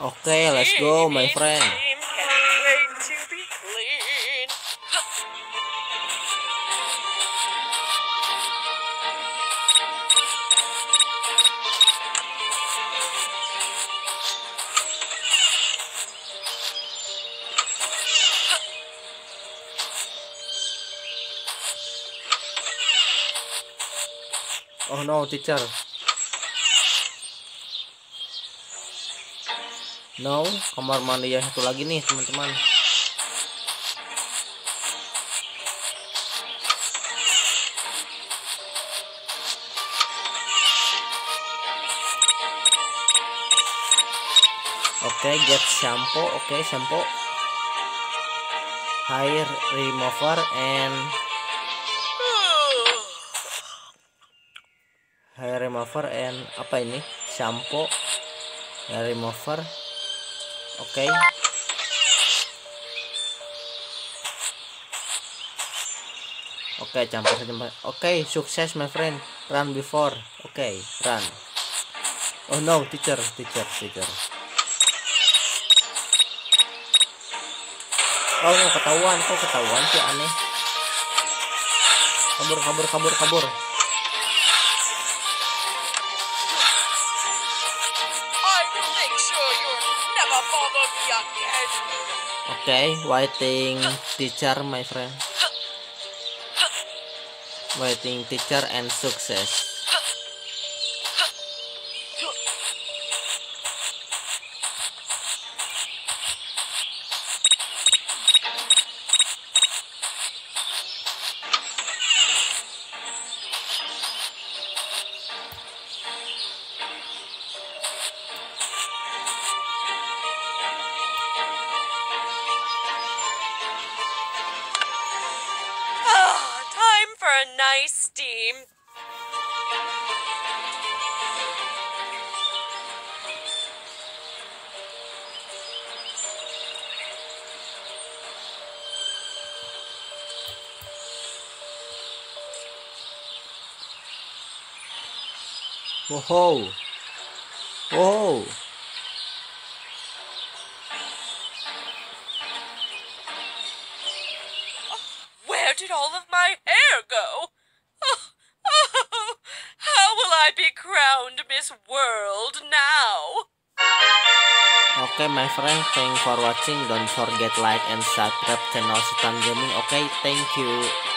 Okay, let's go, my friend. Oh no, teacher. No, kamar mandi yang satu lagi nih, teman-teman. Oke, okay, get shampoo. Oke, okay, shampoo. Hair remover and hair remover and apa ini? Shampoo, hair remover. Oke. Oke, campur saja. Oke, okay, sukses my friend. Run before. Oke, okay, run. Oh no, teacher, teacher, teacher. Oh, ketahuan, kok ketahuan sih aneh. Kabur, kabur, kabur, kabur. Okay, waiting teacher, my friend. Waiting teacher and success. Nice steam. Whoa. Whoa. Where did all of my hair go? Oh, oh, how will I be crowned Miss World now? Okay, my friend, thanks for watching. Don't forget like and subscribe channel Sultan Gaming. Okay, thank you.